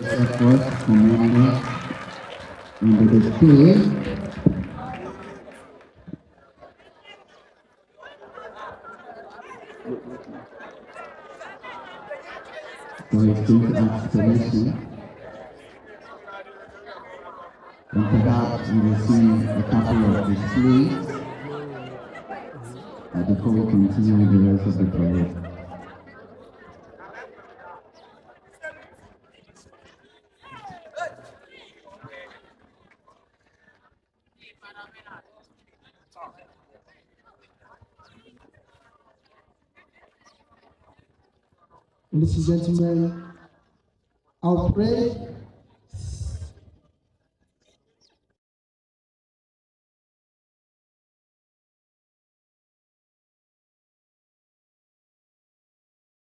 Ask permission. And perhaps we will see a couple of displays before we continue with the rest of the. Ladies and gentlemen, I'll pray